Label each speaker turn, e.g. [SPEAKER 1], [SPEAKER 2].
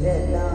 [SPEAKER 1] Yeah. now.